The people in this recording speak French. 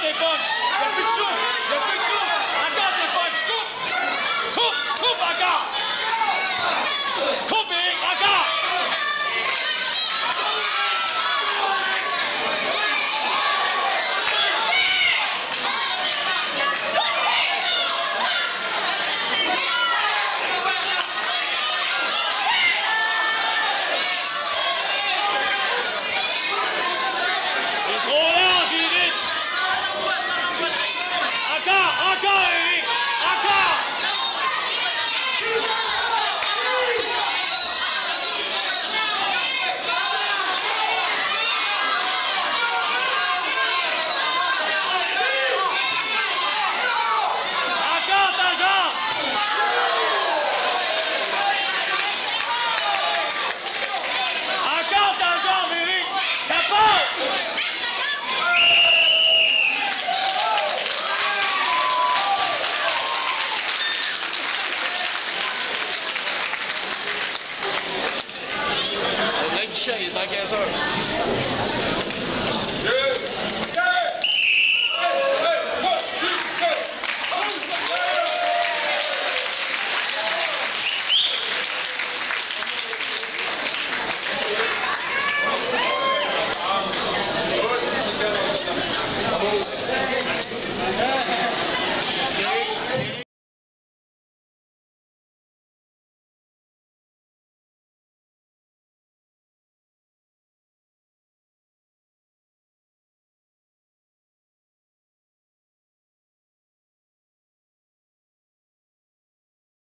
téléphone. Il n'y a plus de son. Il n'y a plus de son.